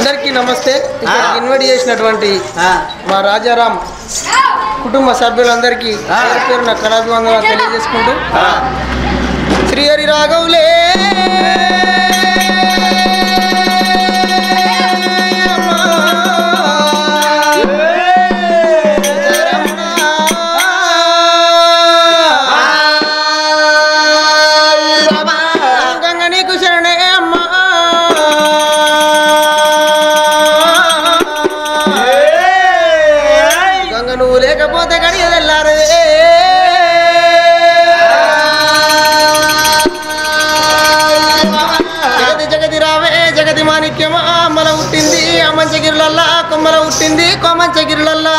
అందరికీ నమస్తే. ఇన్వైట్ చేసినటువంటి మా రాజారాం కుటుంబ సభ్యులందరికీ పేరు పేరున కళాభివందనాలు తెలియజేసుకుంటూ శ్రీహరి రాఘవులే మాణిక్యమా అమ్మల పుట్టింది అమ్మంచగిరిలల్లా కొమ్మల పుట్టింది కొమ్మంచగిరిలల్లా